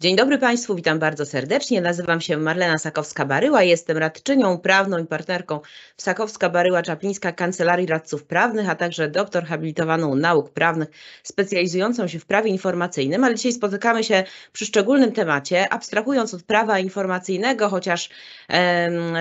Dzień dobry Państwu, witam bardzo serdecznie. Nazywam się Marlena Sakowska-Baryła, jestem radczynią prawną i partnerką w Sakowska-Baryła-Czaplińska Kancelarii Radców Prawnych, a także doktor habilitowaną nauk prawnych, specjalizującą się w prawie informacyjnym, ale dzisiaj spotykamy się przy szczególnym temacie, abstrahując od prawa informacyjnego, chociaż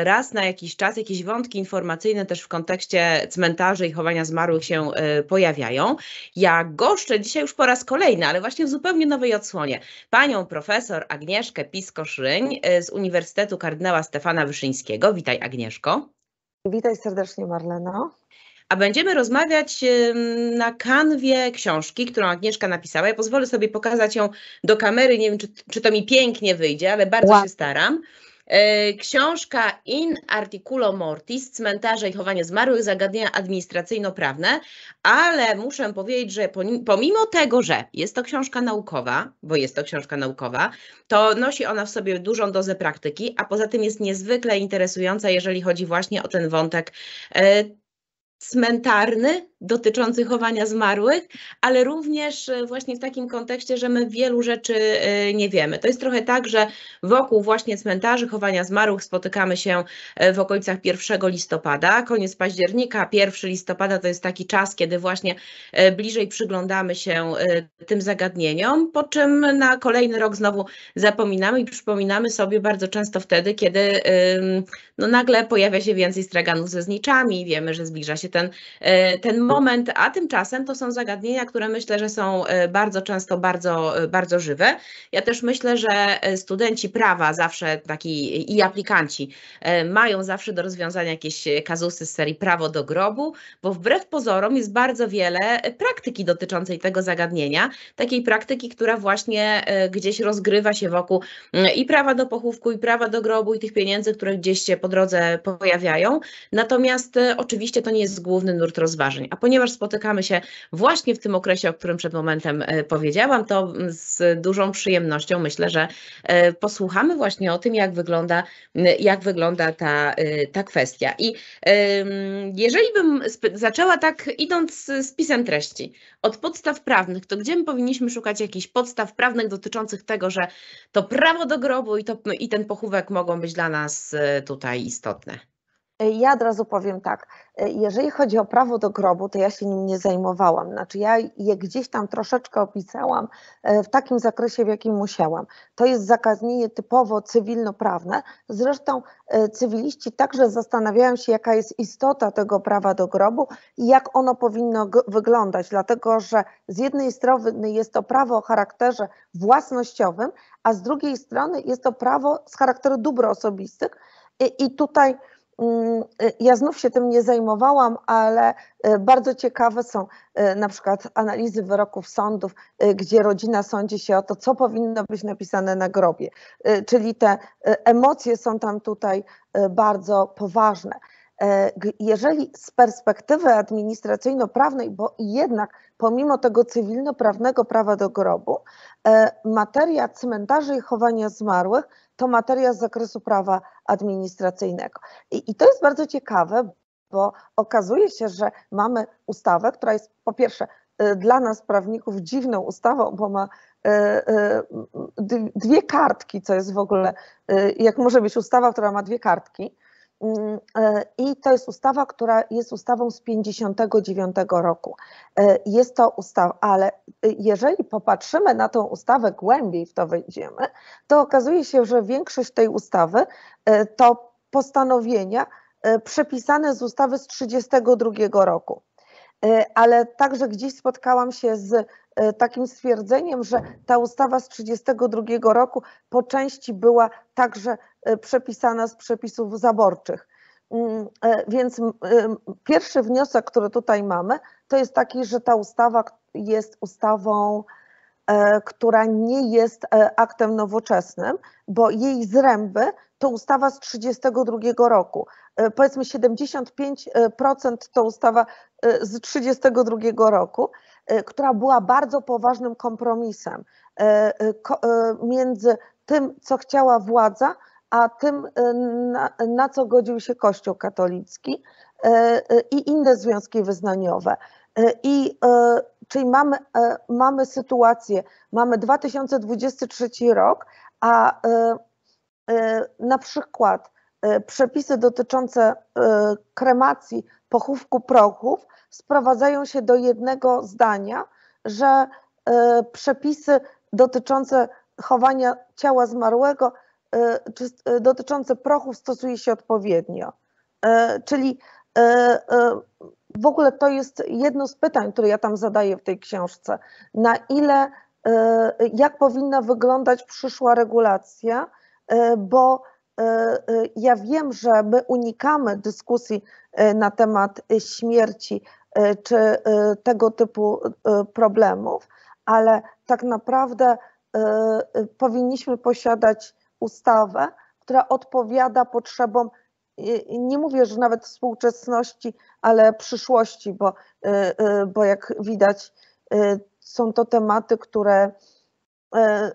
raz na jakiś czas jakieś wątki informacyjne też w kontekście cmentarzy i chowania zmarłych się e, pojawiają. Ja goszczę dzisiaj już po raz kolejny, ale właśnie w zupełnie nowej odsłonie, panią profesor Agnieszkę Pisko-Szyń z Uniwersytetu Kardynała Stefana Wyszyńskiego. Witaj Agnieszko. Witaj serdecznie Marleno. A będziemy rozmawiać na kanwie książki, którą Agnieszka napisała. Ja pozwolę sobie pokazać ją do kamery. Nie wiem, czy, czy to mi pięknie wyjdzie, ale bardzo Ła- się staram. E, Książka In Articulo Mortis, cmentarze i chowanie zmarłych, zagadnienia administracyjno-prawne, ale muszę powiedzieć, że pomimo tego, że jest to książka naukowa, bo jest to książka naukowa, to nosi ona w sobie dużą dozę praktyki, a poza tym jest niezwykle interesująca, jeżeli chodzi właśnie o ten wątek e, cmentarny dotyczący chowania zmarłych, ale również e, właśnie w takim kontekście, że my wielu rzeczy e, nie wiemy. To jest trochę tak, że wokół właśnie cmentarzy chowania zmarłych spotykamy się e, w okolicach 1 listopada, koniec października, 1 listopada to jest taki czas, kiedy właśnie bliżej przyglądamy się tym zagadnieniom, po czym na kolejny rok znowu zapominamy i przypominamy sobie bardzo często wtedy, kiedy no nagle pojawia się więcej straganów ze zniczami, wiemy, że zbliża się ten, ten moment, a tymczasem to są zagadnienia, które myślę, że są e, bardzo często bardzo, e, bardzo żywe. Ja też myślę, że e, studenci prawa zawsze taki i aplikanci mają zawsze do rozwiązania jakieś kazusy z serii prawo do grobu, bo wbrew pozorom jest bardzo wiele praktyki dotyczącej tego zagadnienia, takiej praktyki, która właśnie gdzieś rozgrywa się wokół mm, i prawa do pochówku, i prawa do grobu, i tych pieniędzy, które gdzieś się po drodze pojawiają. Natomiast oczywiście to nie jest główny nurt rozważań. A ponieważ spotykamy się właśnie w tym okresie, o którym przed momentem e, powiedziałam, to z dużą przyjemnością myślę, że e, posłuchamy właśnie o tym, jak wygląda, jak wygląda ta, e, ta kwestia. I jeżeli bym zaczęła tak, idąc z pisem treści, od podstaw prawnych, to gdzie my powinniśmy szukać jakichś podstaw prawnych dotyczących tego, że to prawo do grobu i, to, i ten pochówek mogą być dla nas tutaj istotne? Ja od razu powiem tak, jeżeli chodzi o prawo do grobu, to ja się nim nie zajmowałam. Znaczy ja je gdzieś tam troszeczkę opisałam e, w takim zakresie, w jakim musiałam. To jest zagadnienie typowo cywilnoprawne. Zresztą e, cywiliści także zastanawiają się, jaka jest istota tego prawa do grobu i jak ono powinno wyglądać, dlatego że z jednej strony jest to prawo o charakterze własnościowym, a z drugiej strony jest to prawo z charakteru dóbr osobistych i, tutaj Ja znów się tym nie zajmowałam, ale y, bardzo ciekawe są y, na przykład analizy wyroków sądów, y, gdzie rodzina sądzi się o to, co powinno być napisane na grobie. Y, Czyli te y, emocje są tam tutaj y, bardzo poważne. E, Jeżeli z perspektywy administracyjno-prawnej, bo jednak pomimo tego cywilnoprawnego prawa do grobu, e, materia cmentarzy i chowania zmarłych to materia z zakresu prawa administracyjnego. I, I to jest bardzo ciekawe, bo okazuje się, że mamy ustawę, która jest po pierwsze y, dla nas prawników dziwną ustawą, bo ma y, y, dwie kartki, co jest w ogóle, jak może być ustawa, która ma dwie kartki. Mm, e, I to jest ustawa, która jest ustawą z 59 roku. E, Jest to ustawa, ale y, jeżeli popatrzymy na tą ustawę głębiej, w to wejdziemy, to okazuje się, że większość tej ustawy e, to postanowienia e, przepisane z ustawy z 32 roku. E, Ale także gdzieś spotkałam się z e, takim stwierdzeniem, że ta ustawa z 32 roku po części była także e, przepisana z przepisów zaborczych. Mm, Więc pierwszy wniosek, który tutaj mamy, to jest taki, że ta ustawa jest ustawą, która nie jest e, aktem nowoczesnym, bo jej zręby to ustawa z 32 roku. E, Powiedzmy 75% to ustawa e, z 32 roku, e, która była bardzo poważnym kompromisem e, e, ko- e, między tym, co chciała władza, a tym, e, na, na co godził się Kościół katolicki e, e, i inne związki wyznaniowe. E, I e, czyli mamy, mamy sytuację, mamy 2023 rok, a na przykład przepisy dotyczące kremacji pochówku prochów sprowadzają się do jednego zdania, że przepisy dotyczące chowania ciała zmarłego czy dotyczące prochów stosuje się odpowiednio. Czyli w ogóle to jest jedno z pytań, które ja tam zadaję w tej książce. Na ile, jak powinna wyglądać przyszła regulacja, bo ja wiem, że my unikamy dyskusji na temat śmierci czy tego typu problemów, ale tak naprawdę powinniśmy posiadać ustawę, która odpowiada potrzebom nie mówię, że nawet współczesności, ale przyszłości, bo, y, y, bo jak widać, y, są to tematy, które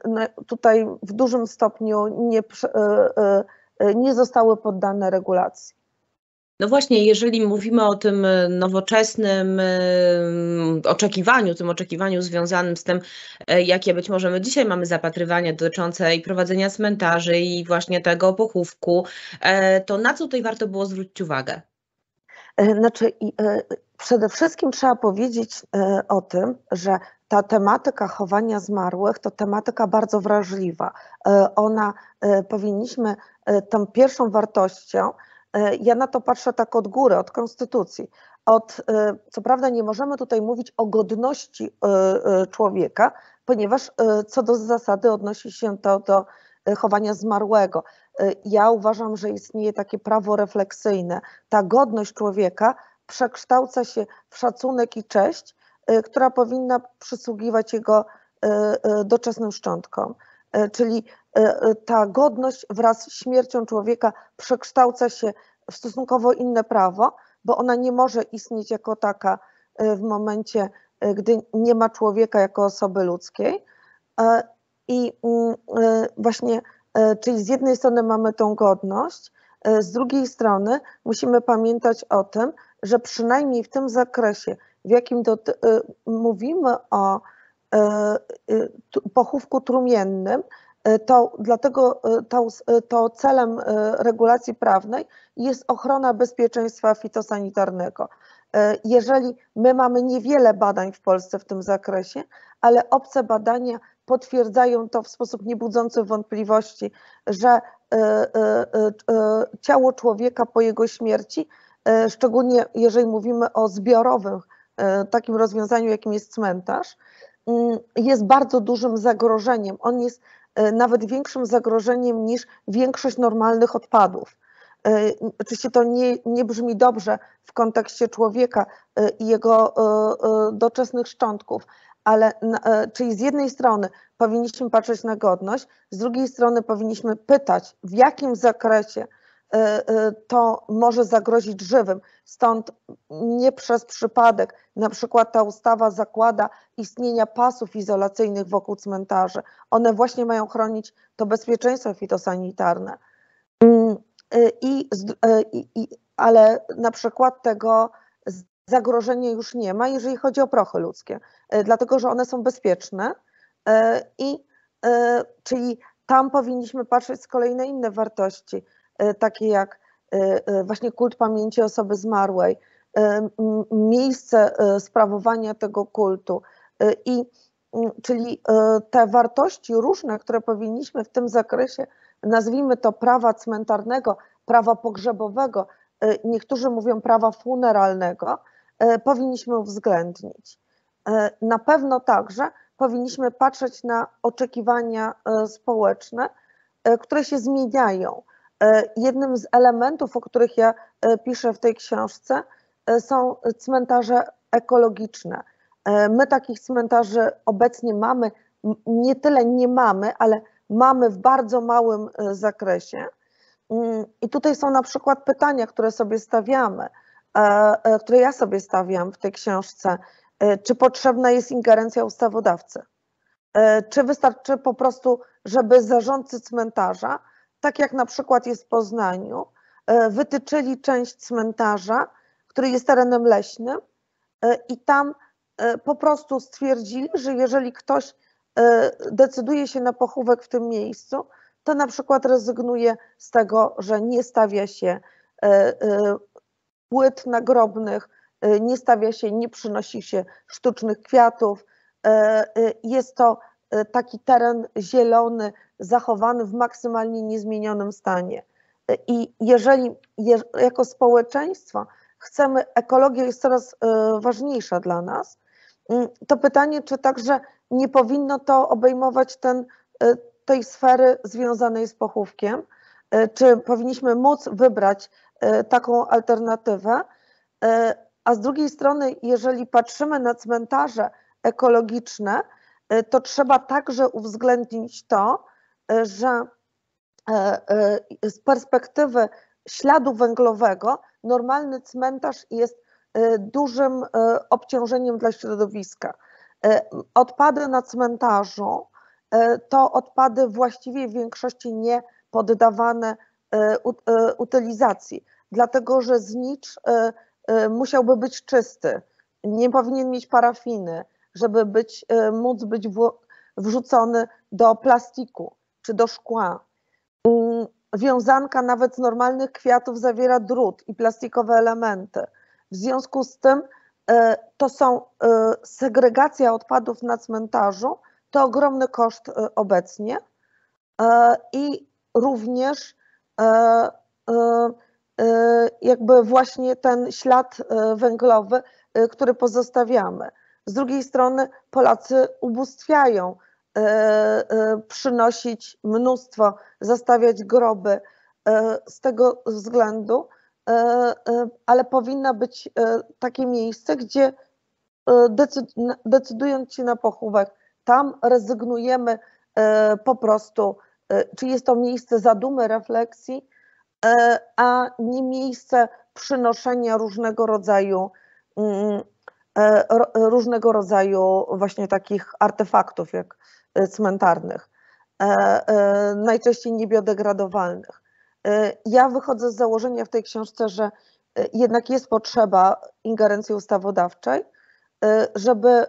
no, tutaj w dużym stopniu nie, nie zostały poddane regulacji. No właśnie, jeżeli mówimy o tym e, nowoczesnym e, oczekiwaniu, tym oczekiwaniu związanym z tym, e, jakie być może my dzisiaj mamy zapatrywania dotyczące i prowadzenia cmentarzy i właśnie tego pochówku, to na co tutaj warto było zwrócić uwagę? Znaczy, przede wszystkim trzeba powiedzieć o tym, że ta tematyka chowania zmarłych to tematyka bardzo wrażliwa. Ona powinniśmy tą pierwszą wartością, ja na to patrzę tak od góry, od konstytucji. Od, e, co prawda nie możemy tutaj mówić o godności e, człowieka, ponieważ co do zasady odnosi się to do chowania zmarłego. Ja uważam, że istnieje takie prawo refleksyjne. Ta godność człowieka przekształca się w szacunek i cześć, która powinna przysługiwać jego doczesnym szczątkom. Czyli ta godność wraz z śmiercią człowieka przekształca się w stosunkowo inne prawo, bo ona nie może istnieć jako taka e, w momencie, e, gdy nie ma człowieka jako osoby ludzkiej. E, I mm, właśnie, czyli z jednej strony mamy tą godność, z drugiej strony musimy pamiętać o tym, że przynajmniej w tym zakresie, w jakim mówimy o pochówku trumiennym, E, to dlatego e, to, e, to celem regulacji prawnej jest ochrona bezpieczeństwa fitosanitarnego. Jeżeli my mamy niewiele badań w Polsce w tym zakresie, ale obce badania potwierdzają to w sposób niebudzący wątpliwości, że ciało człowieka po jego śmierci, szczególnie jeżeli mówimy o zbiorowym takim rozwiązaniu, jakim jest cmentarz, jest bardzo dużym zagrożeniem. On jest E, nawet większym zagrożeniem niż większość normalnych odpadów. E, oczywiście to nie, nie brzmi dobrze w kontekście człowieka i jego doczesnych szczątków, ale czyli z jednej strony powinniśmy patrzeć na godność, z drugiej strony powinniśmy pytać, w jakim zakresie to może zagrozić żywym. Stąd nie przez przypadek, na przykład ta ustawa zakłada istnienia pasów izolacyjnych wokół cmentarzy. One właśnie mają chronić to bezpieczeństwo fitosanitarne. Mm, e, I, i, ale na przykład tego zagrożenia już nie ma, jeżeli chodzi o prochy ludzkie, dlatego że one są bezpieczne i czyli tam powinniśmy patrzeć z kolei na inne wartości takie jak e, e, właśnie kult pamięci osoby zmarłej, miejsce sprawowania tego kultu i czyli te wartości różne, które powinniśmy w tym zakresie, nazwijmy to prawa cmentarnego, prawa pogrzebowego, niektórzy mówią prawa funeralnego, powinniśmy uwzględnić. Na pewno także powinniśmy patrzeć na oczekiwania społeczne, które się zmieniają. E, jednym z elementów, o których ja e, piszę w tej książce, e, są cmentarze ekologiczne. My takich cmentarzy obecnie mamy, nie tyle nie mamy, ale mamy w bardzo małym zakresie. Mm, I tutaj są na przykład pytania, które sobie stawiamy, które ja sobie stawiam w tej książce. Czy potrzebna jest ingerencja ustawodawcy? Czy wystarczy po prostu, żeby zarządcy cmentarza tak jak na przykład jest w Poznaniu, e, wytyczyli część cmentarza, który jest terenem leśnym e, i tam po prostu stwierdzili, że jeżeli ktoś decyduje się na pochówek w tym miejscu, to na przykład rezygnuje z tego, że nie stawia się płyt nagrobnych, nie stawia się, nie przynosi się sztucznych kwiatów. Jest to taki teren zielony, zachowany w maksymalnie niezmienionym stanie. I jeżeli jako społeczeństwo chcemy, ekologia jest coraz e, ważniejsza dla nas, mm, to pytanie, czy także nie powinno to obejmować ten, e, tej sfery związanej z pochówkiem, e, czy powinniśmy móc wybrać taką alternatywę, a z drugiej strony, jeżeli patrzymy na cmentarze ekologiczne, to trzeba także uwzględnić to, że z perspektywy śladu węglowego normalny cmentarz jest e, dużym e, obciążeniem dla środowiska. E, odpady na cmentarzu to odpady właściwie w większości nie poddawane utylizacji, dlatego że znicz musiałby być czysty, nie powinien mieć parafiny, żeby być, móc być wrzucony do plastiku czy do szkła. Mm, wiązanka nawet z normalnych kwiatów zawiera drut i plastikowe elementy. W związku z tym e, to są e, segregacja odpadów na cmentarzu, to ogromny koszt e, obecnie i również jakby właśnie ten ślad węglowy, który pozostawiamy. Z drugiej strony Polacy ubóstwiają, przynosić mnóstwo zastawiać groby e, z tego względu, e, e, ale powinno być takie miejsce, gdzie decydując się na pochówek, tam rezygnujemy po prostu, czy jest to miejsce zadumy, refleksji, a nie miejsce przynoszenia różnego rodzaju mm, różnego rodzaju właśnie takich artefaktów, jak cmentarnych. E, e, najczęściej niebiodegradowalnych. E, ja wychodzę z założenia w tej książce, że jednak jest potrzeba ingerencji ustawodawczej, żeby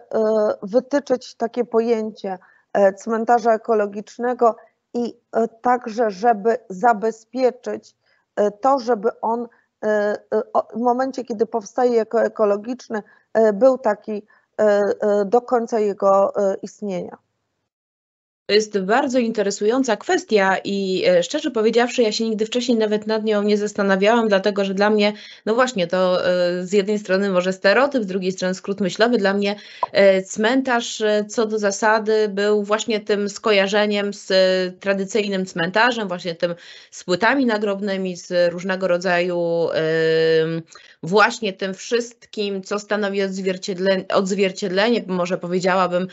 wytyczyć takie pojęcie cmentarza ekologicznego i także, żeby zabezpieczyć to, żeby on w momencie, kiedy powstaje jako ekologiczny, był taki do końca jego istnienia. To jest bardzo interesująca kwestia i e, szczerze powiedziawszy, ja się nigdy wcześniej nawet nad nią nie zastanawiałam, dlatego że dla mnie, no właśnie, to e, z jednej strony może stereotyp, z drugiej strony skrót myślowy. Dla mnie e, cmentarz co do zasady był właśnie tym skojarzeniem z tradycyjnym cmentarzem, właśnie tym z płytami nagrobnymi, z różnego rodzaju właśnie tym wszystkim, co stanowi odzwierciedlenie, odzwierciedlenie może powiedziałabym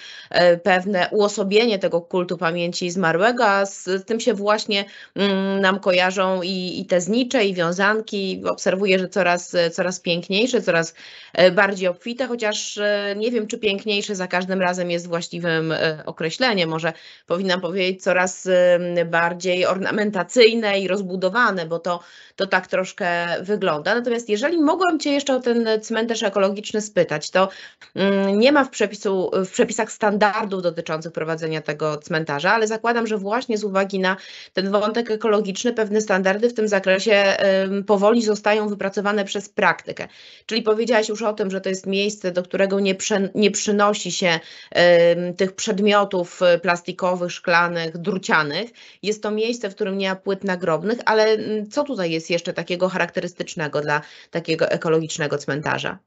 pewne uosobienie tego kultu kultu pamięci zmarłego, a z tym się właśnie mm, nam kojarzą i, i te znicze, i wiązanki. Obserwuję, że coraz, coraz piękniejsze, coraz e, bardziej obfite, chociaż e, nie wiem, czy piękniejsze za każdym razem jest właściwym e, określeniem. Może powinnam powiedzieć coraz bardziej ornamentacyjne i rozbudowane, bo to, to tak troszkę wygląda. Natomiast jeżeli mogłam Cię jeszcze o ten cmentarz ekologiczny spytać, to mm, nie ma w, przepisu, w przepisach standardów dotyczących prowadzenia tego cmentarza cmentarza, ale zakładam, że właśnie z uwagi na ten wątek ekologiczny pewne standardy w tym zakresie powoli zostają wypracowane przez praktykę. Czyli powiedziałaś już o tym, że to jest miejsce, do którego nie, nie przynosi się tych przedmiotów e, plastikowych, szklanych, drucianych. Jest to miejsce, w którym nie ma płyt nagrobnych, ale co tutaj jest jeszcze takiego charakterystycznego dla takiego ekologicznego cmentarza?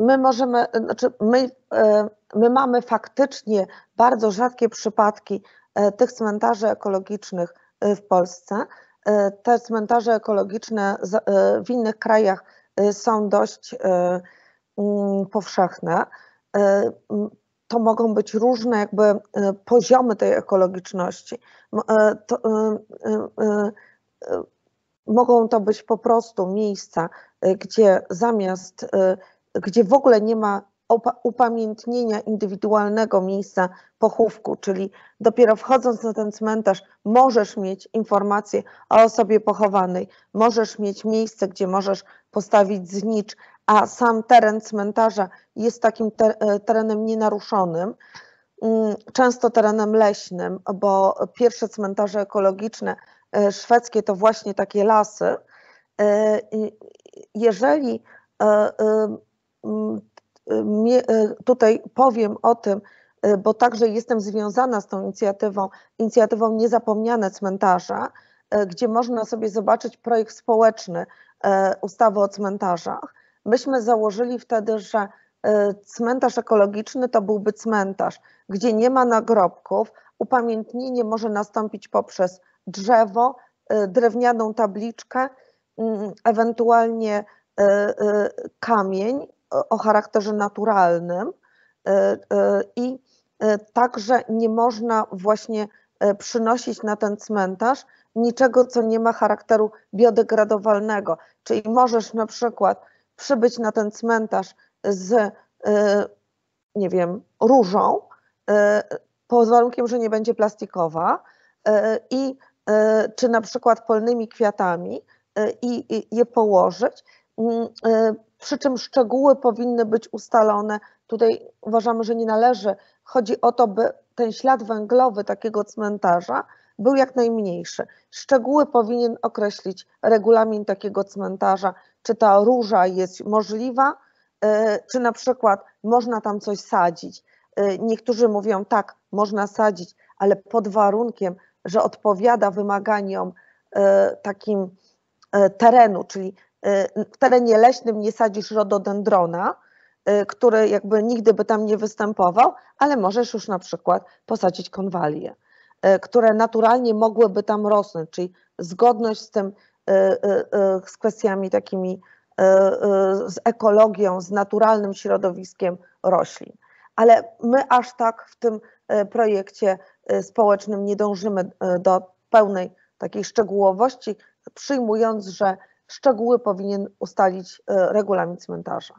My możemy, znaczy my, e, my mamy faktycznie bardzo rzadkie przypadki e, tych cmentarzy ekologicznych e, w Polsce. Te cmentarze ekologiczne w innych krajach są dość mm, powszechne. To mogą być różne jakby poziomy tej ekologiczności. To, mogą to być po prostu miejsca, gdzie zamiast gdzie w ogóle nie ma upamiętnienia indywidualnego miejsca pochówku, czyli dopiero wchodząc na ten cmentarz możesz mieć informację o osobie pochowanej, możesz mieć miejsce, gdzie możesz postawić znicz, a sam teren cmentarza jest takim terenem nienaruszonym, mm, często terenem leśnym, bo pierwsze cmentarze ekologiczne szwedzkie to właśnie takie lasy. Jeżeli tutaj powiem o tym, bo także jestem związana z tą inicjatywą, inicjatywą Niezapomniane Cmentarza, gdzie można sobie zobaczyć projekt społeczny ustawy o cmentarzach. Myśmy założyli wtedy, że cmentarz ekologiczny to byłby cmentarz, gdzie nie ma nagrobków. Upamiętnienie może nastąpić poprzez drzewo, drewnianą tabliczkę, ewentualnie kamień o charakterze naturalnym i także nie można właśnie przynosić na ten cmentarz niczego, co nie ma charakteru biodegradowalnego. Czyli możesz na przykład przybyć na ten cmentarz z, nie wiem, różą, pod warunkiem, że nie będzie plastikowa, i czy na przykład polnymi kwiatami i je położyć. Przy czym szczegóły powinny być ustalone. Tutaj uważamy, że nie należy. Chodzi o to, by ten ślad węglowy takiego cmentarza był jak najmniejszy. Szczegóły powinien określić regulamin takiego cmentarza, czy ta róża jest możliwa, e, czy na przykład można tam coś sadzić. E, niektórzy mówią tak, można sadzić, ale pod warunkiem, że odpowiada wymaganiom e, takim terenu, czyli w terenie leśnym nie sadzisz rododendrona, który jakby nigdy by tam nie występował, ale możesz już na przykład posadzić konwalię, które naturalnie mogłyby tam rosnąć, czyli zgodność z tym, z kwestiami takimi, z ekologią, z naturalnym środowiskiem roślin. Ale my aż tak w tym projekcie społecznym nie dążymy do pełnej takiej szczegółowości, przyjmując, że szczegóły powinien ustalić e, regulamin cmentarza.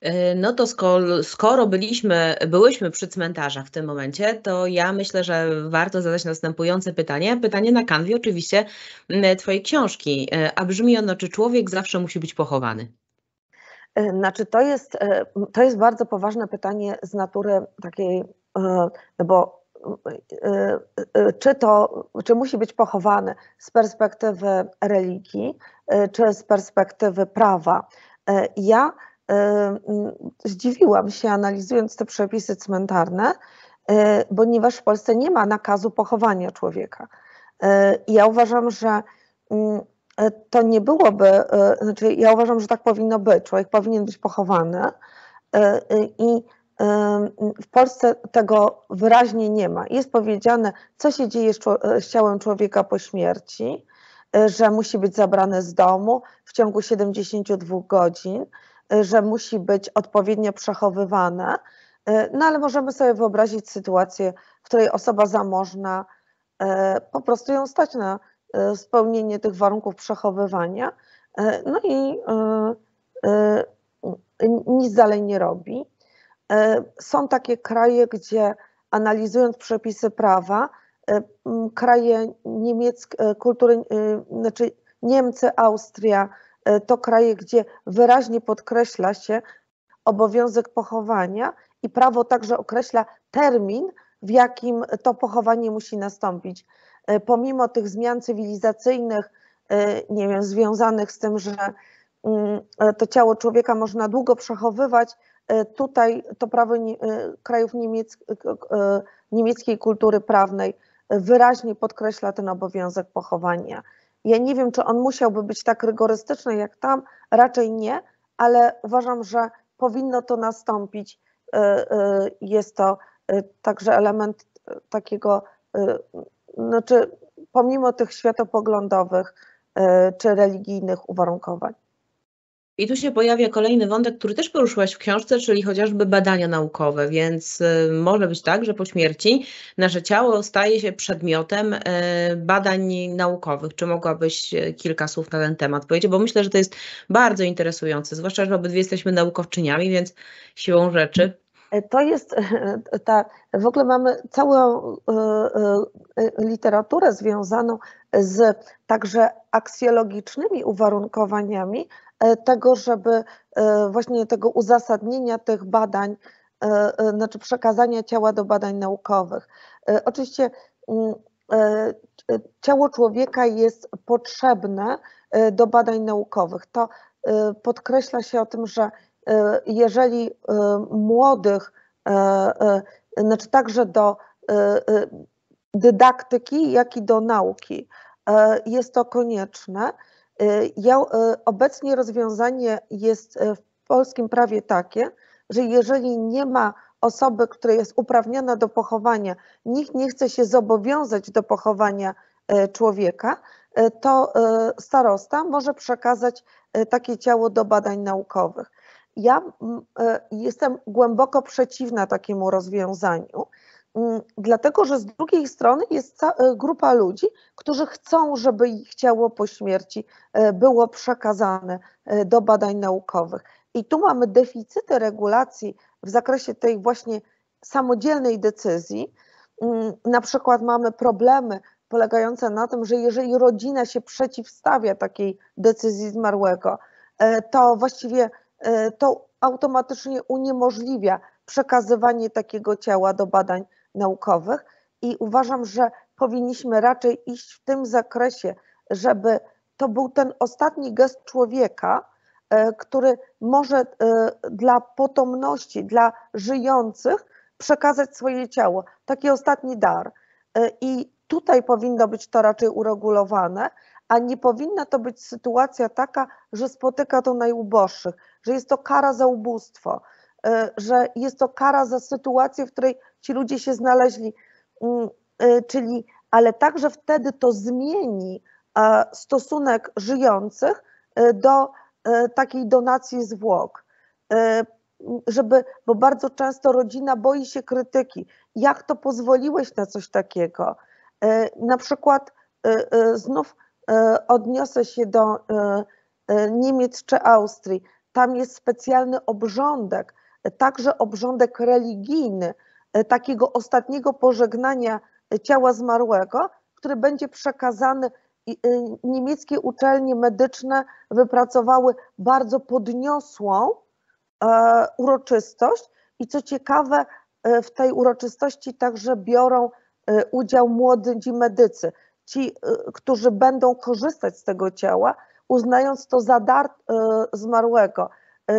E, no to skoro, skoro, byliśmy, byłyśmy przy cmentarzach w tym momencie, to ja myślę, że warto zadać następujące pytanie. Pytanie na kanwie oczywiście Twojej książki. E, a brzmi ono, czy człowiek zawsze musi być pochowany? Znaczy, to jest, to jest bardzo poważne pytanie z natury takiej, bo czy to, czy musi być pochowany z perspektywy religii, czy z perspektywy prawa. Ja zdziwiłam się analizując te przepisy cmentarne, ponieważ w Polsce nie ma nakazu pochowania człowieka. Ja uważam, że to nie byłoby, znaczy ja uważam, że tak powinno być. Człowiek powinien być pochowany i w Polsce tego wyraźnie nie ma. Jest powiedziane, co się dzieje z ciałem człowieka po śmierci, e, że musi być zabrane z domu w ciągu 72 godzin, e, że musi być odpowiednio przechowywane. E, no ale możemy sobie wyobrazić sytuację, w której osoba zamożna po prostu ją stać na spełnienie tych warunków przechowywania, no i nic dalej nie robi. E, są takie kraje, gdzie analizując przepisy prawa, e, kraje niemieckie, e, kultury, znaczy Niemcy, Austria, to kraje, gdzie wyraźnie podkreśla się obowiązek pochowania i prawo także określa termin, w jakim to pochowanie musi nastąpić. Pomimo tych zmian cywilizacyjnych, nie wiem, związanych z tym, że to ciało człowieka można długo przechowywać, tutaj to prawo e, krajów e, niemieckiej kultury prawnej wyraźnie podkreśla ten obowiązek pochowania. Ja nie wiem, czy on musiałby być tak rygorystyczny jak tam, raczej nie, ale uważam, że powinno to nastąpić. Jest to także element takiego, znaczy pomimo tych światopoglądowych czy religijnych uwarunkowań. I tu się pojawia kolejny wątek, który też poruszyłaś w książce, czyli chociażby badania naukowe, więc y, może być tak, że po śmierci nasze ciało staje się przedmiotem y, badań naukowych. Czy mogłabyś y, kilka słów na ten temat powiedzieć? Bo myślę, że to jest bardzo interesujące, zwłaszcza, że obydwie jesteśmy naukowczyniami, więc siłą rzeczy To jest ta, w ogóle mamy całą literaturę związaną z także aksjologicznymi uwarunkowaniami tego, żeby właśnie tego uzasadnienia tych badań, znaczy przekazania ciała do badań naukowych. Oczywiście mm, ciało człowieka jest potrzebne do badań naukowych. To podkreśla się o tym, że jeżeli młodych, znaczy także do dydaktyki, jak i do nauki jest to konieczne. Ja, obecnie rozwiązanie jest w polskim prawie takie, że jeżeli nie ma osoby, która jest uprawniona do pochowania, nikt nie chce się zobowiązać do pochowania człowieka, to starosta może przekazać takie ciało do badań naukowych. Ja jestem głęboko przeciwna takiemu rozwiązaniu, dlatego że z drugiej strony jest grupa ludzi, którzy chcą, żeby ich ciało po śmierci było przekazane do badań naukowych. I tu mamy deficyty regulacji w zakresie tej właśnie samodzielnej decyzji. Na przykład mamy problemy polegające na tym, że jeżeli rodzina się przeciwstawia takiej decyzji zmarłego, to właściwie to automatycznie uniemożliwia przekazywanie takiego ciała do badań naukowych i uważam, że powinniśmy raczej iść w tym zakresie, żeby to był ten ostatni gest człowieka, e, który może e, dla potomności, dla żyjących przekazać swoje ciało, taki ostatni dar. E, I tutaj powinno być to raczej uregulowane, a nie powinna to być sytuacja taka, że spotyka to najuboższych, że jest to kara za ubóstwo, że jest to kara za sytuację, w której ci ludzie się znaleźli, mm, czyli, ale także wtedy to zmieni stosunek żyjących do takiej donacji zwłok. Żeby, bo bardzo często rodzina boi się krytyki. Jak to pozwoliłeś na coś takiego? Na przykład znów odniosę się do Niemiec czy Austrii. Tam jest specjalny obrządek, także obrządek religijny, takiego ostatniego pożegnania ciała zmarłego, który będzie przekazany. Niemieckie uczelnie medyczne wypracowały bardzo podniosłą uroczystość i co ciekawe, w tej uroczystości także biorą udział młodzi medycy, ci, którzy będą korzystać z tego ciała, uznając to za dar zmarłego.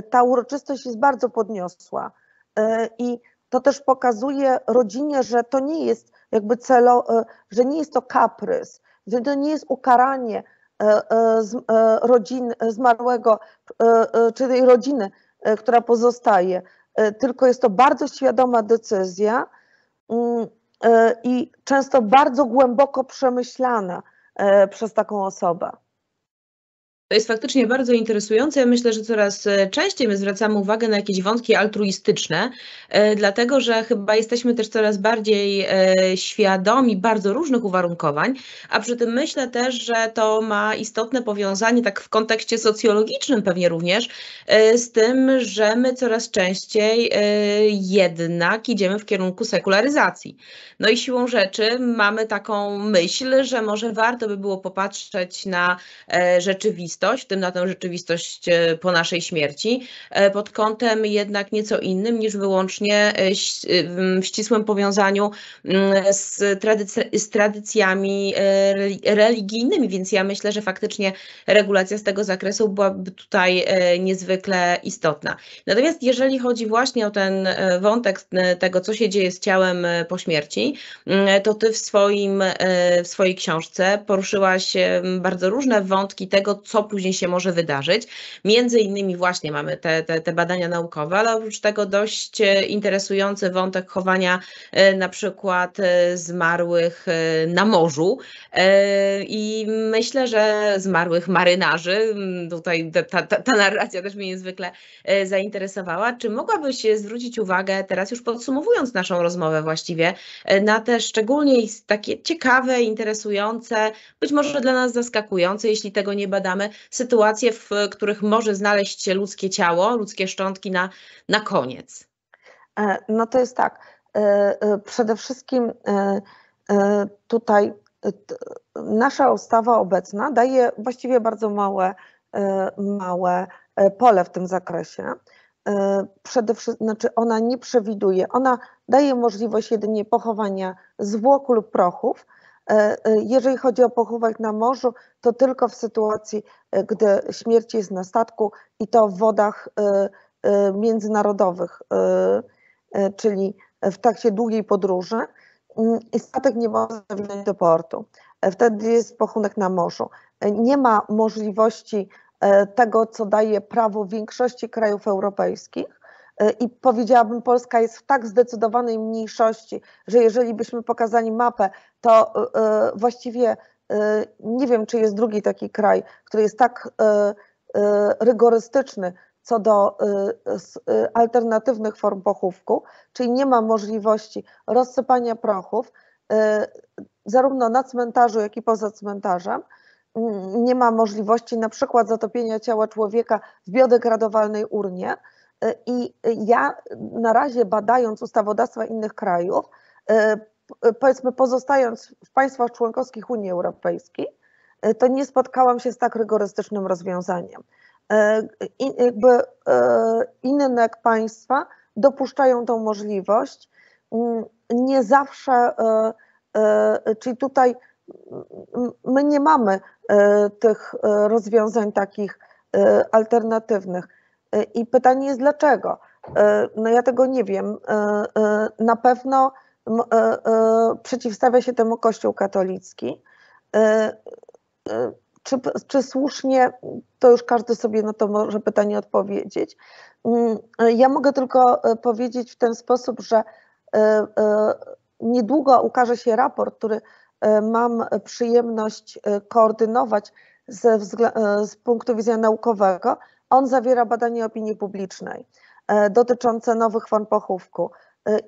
Ta uroczystość jest bardzo podniosła i to też pokazuje rodzinie, że to nie jest jakby celo, że nie jest to kaprys, że to nie jest ukaranie rodzin zmarłego czy tej rodziny, która pozostaje, tylko jest to bardzo świadoma decyzja mm, i często bardzo głęboko przemyślana przez taką osobę. To jest faktycznie bardzo interesujące. Ja myślę, że coraz e, częściej my zwracamy uwagę na jakieś wątki altruistyczne, e, dlatego że chyba jesteśmy też coraz bardziej e, świadomi bardzo różnych uwarunkowań, a przy tym myślę też, że to ma istotne powiązanie, tak w kontekście socjologicznym pewnie również, z tym, że my coraz częściej jednak idziemy w kierunku sekularyzacji. No i siłą rzeczy mamy taką myśl, że może warto by było popatrzeć na rzeczywistość, rzeczywistość, w tym na tę rzeczywistość e, po naszej śmierci, e, pod kątem jednak nieco innym niż wyłącznie e, w ścisłym powiązaniu mm, z, tradyc- z tradycjami religijnymi, więc ja myślę, że faktycznie regulacja z tego zakresu byłaby tutaj niezwykle istotna. Natomiast jeżeli chodzi właśnie o ten wątek tego, co się dzieje z ciałem po śmierci, mm, to ty w, swoim, w swojej książce poruszyłaś bardzo różne wątki tego, co później się może wydarzyć. Między innymi właśnie mamy te, te, te badania naukowe, ale oprócz tego dość e, interesujący wątek chowania e, na przykład e, zmarłych na morzu i myślę, że zmarłych marynarzy, tutaj ta, ta, ta narracja też mnie niezwykle zainteresowała. Czy mogłabyś zwrócić uwagę, teraz już podsumowując naszą rozmowę właściwie, na te szczególnie takie ciekawe, interesujące, być może dla nas zaskakujące, jeśli tego nie badamy, sytuacje, w których może znaleźć się ludzkie ciało, ludzkie szczątki na, na koniec. No to jest tak. Przede wszystkim tutaj nasza ustawa obecna daje właściwie bardzo małe, małe pole w tym zakresie. Przede wszystkim, znaczy ona nie przewiduje, ona daje możliwość jedynie pochowania zwłok lub prochów. Jeżeli chodzi o pochówek na morzu, to tylko w sytuacji, gdy śmierć jest na statku i to w wodach międzynarodowych, czyli w trakcie długiej podróży mm, i statek nie może zawinąć do portu. Wtedy jest pochunek na morzu. Nie ma możliwości E, tego, co daje prawo większości krajów europejskich. E, I powiedziałabym, Polska jest w tak zdecydowanej mniejszości, że jeżeli byśmy pokazali mapę, to e, właściwie nie wiem, czy jest drugi taki kraj, który jest tak rygorystyczny co do alternatywnych form pochówku, czyli nie ma możliwości rozsypania prochów zarówno na cmentarzu, jak i poza cmentarzem nie ma możliwości na przykład zatopienia ciała człowieka w biodegradowalnej urnie. E, I ja na razie badając ustawodawstwa innych krajów, e, powiedzmy pozostając w państwach członkowskich Unii Europejskiej, e, to nie spotkałam się z tak rygorystycznym rozwiązaniem. I jakby inne państwa dopuszczają tą możliwość. Mm, nie zawsze, czyli tutaj my nie mamy e, tych e, rozwiązań takich e, alternatywnych. I pytanie jest dlaczego? No ja tego nie wiem. Na pewno przeciwstawia się temu Kościół katolicki. Czy, czy słusznie, to już każdy sobie na to może pytanie odpowiedzieć. Mm, ja mogę tylko powiedzieć w ten sposób, że niedługo ukaże się raport, który mam przyjemność koordynować ze, z punktu widzenia naukowego. On zawiera badanie opinii publicznej dotyczące nowych form pochówku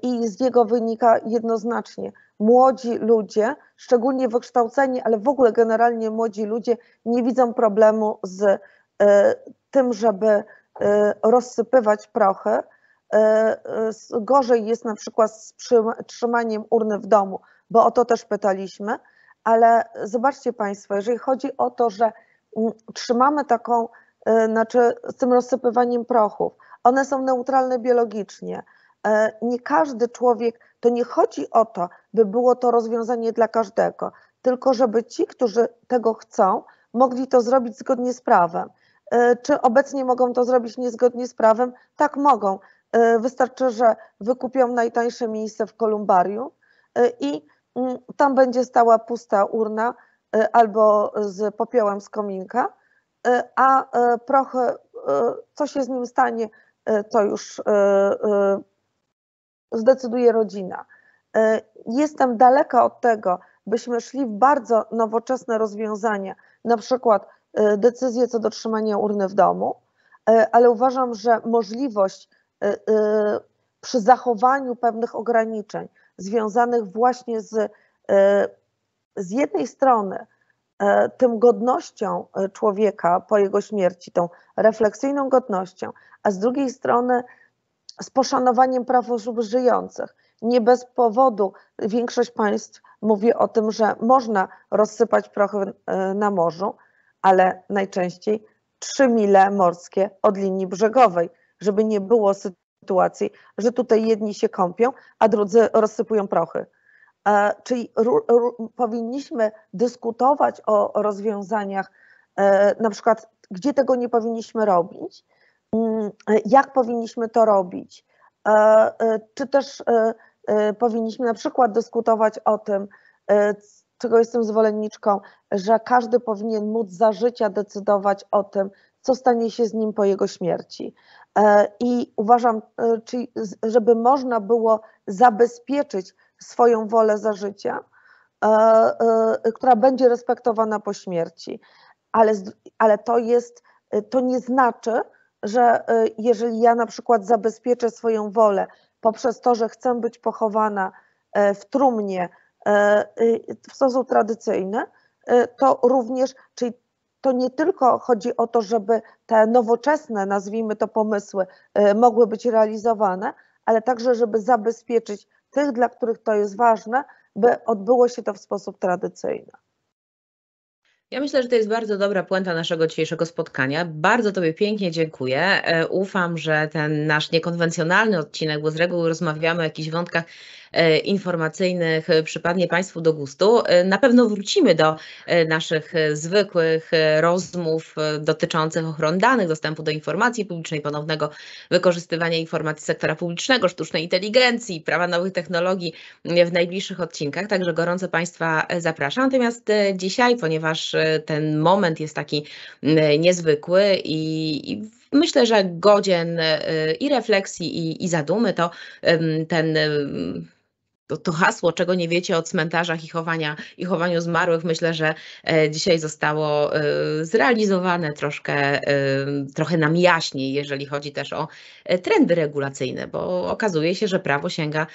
i z niego wynika jednoznacznie, młodzi ludzie, szczególnie wykształceni, ale w ogóle generalnie młodzi ludzie nie widzą problemu z tym, żeby rozsypywać prochy. Gorzej jest na przykład z trzymaniem urny w domu, bo o to też pytaliśmy, ale zobaczcie Państwo, jeżeli chodzi o to, że mm, trzymamy taką, znaczy z tym rozsypywaniem prochów, one są neutralne biologicznie. E, nie każdy człowiek, to nie chodzi o to, by było to rozwiązanie dla każdego, tylko żeby ci, którzy tego chcą, mogli to zrobić zgodnie z prawem. E, czy obecnie mogą to zrobić niezgodnie z prawem? Tak mogą. E, wystarczy, że wykupią najtańsze miejsce w kolumbarium i Mm, tam będzie stała pusta urna albo z popiołem z kominka, a y, prochy, co się z nim stanie, to już zdecyduje rodzina. Jestem daleka od tego, byśmy szli w bardzo nowoczesne rozwiązania, na przykład decyzje co do trzymania urny w domu, ale uważam, że możliwość przy zachowaniu pewnych ograniczeń, związanych właśnie z, e, z jednej strony e, tym godnością e, człowieka po jego śmierci, tą refleksyjną godnością, a z drugiej strony z poszanowaniem praw osób żyjących. Nie bez powodu większość państw mówi o tym, że można rozsypać prochy na morzu, ale najczęściej 3 mile morskie od linii brzegowej, żeby nie było sytuacji, że tutaj jedni się kąpią, a drudzy rozsypują prochy. E, czyli powinniśmy dyskutować o rozwiązaniach, e, na przykład, gdzie tego nie powinniśmy robić, mm, jak powinniśmy to robić, e, czy też powinniśmy na przykład dyskutować o tym, czego jestem zwolenniczką, że każdy powinien móc za życia decydować o tym, co stanie się z nim po jego śmierci. E, I uważam, e, żeby można było zabezpieczyć swoją wolę za życia, e, która będzie respektowana po śmierci. Ale, ale to jest, to nie znaczy, że jeżeli ja na przykład zabezpieczę swoją wolę poprzez to, że chcę być pochowana w trumnie w sposób tradycyjny, to również, czyli to nie tylko chodzi o to, żeby te nowoczesne, nazwijmy to, pomysły e, mogły być realizowane, ale także, żeby zabezpieczyć tych, dla których to jest ważne, by odbyło się to w sposób tradycyjny. Ja myślę, że to jest bardzo dobra puenta naszego dzisiejszego spotkania. Bardzo Tobie pięknie dziękuję. E, ufam, że ten nasz niekonwencjonalny odcinek, bo z reguły rozmawiamy o jakichś wątkach informacyjnych, e, przypadnie Państwu do gustu. Na pewno wrócimy do naszych zwykłych rozmów dotyczących ochrony danych, dostępu do informacji publicznej, ponownego wykorzystywania informacji sektora publicznego, sztucznej inteligencji, prawa nowych technologii w najbliższych odcinkach. Także gorąco Państwa zapraszam. Natomiast dzisiaj, ponieważ ten moment jest taki niezwykły i, myślę, że godzien i refleksji, i, i zadumy, to ten to, to, hasło, czego nie wiecie o cmentarzach i, chowania, i chowaniu zmarłych, myślę, że e, dzisiaj zostało e, zrealizowane troszkę, e, trochę nam jaśniej, jeżeli chodzi też o trendy regulacyjne, bo okazuje się, że prawo sięga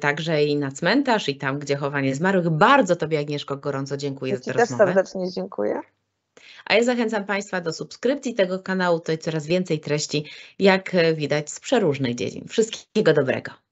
także i na cmentarz, i tam, gdzie chowanie zmarłych. Bardzo Tobie, Agnieszko, gorąco dziękuję ja za tę też serdecznie dziękuję. A ja zachęcam Państwa do subskrypcji tego kanału, to jest coraz więcej treści, jak widać, z przeróżnych dziedzin. Wszystkiego dobrego.